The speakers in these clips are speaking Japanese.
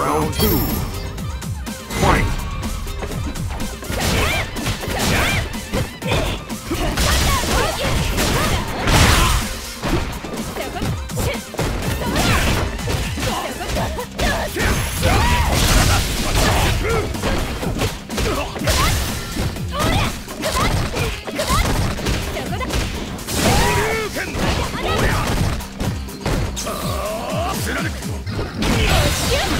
Round two. Fight! You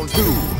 round two.